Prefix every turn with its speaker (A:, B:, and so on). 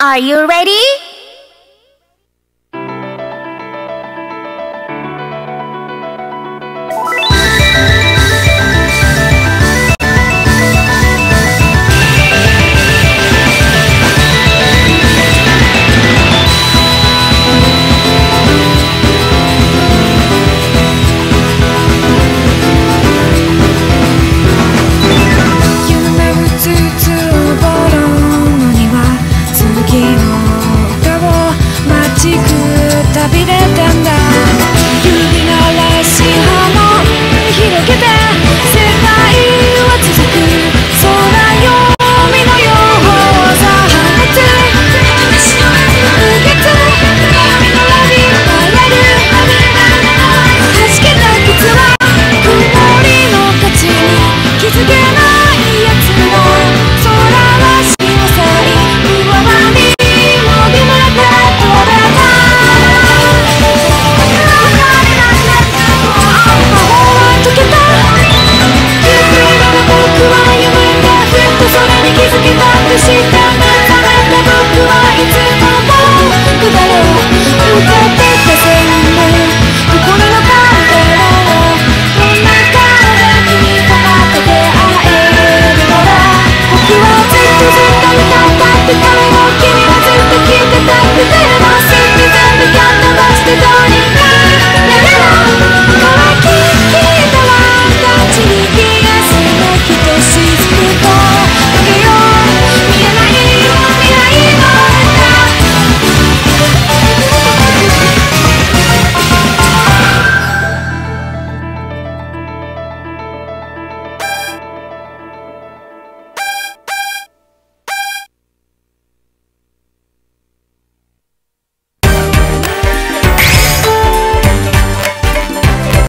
A: Are you ready?
B: しく旅立ったんだ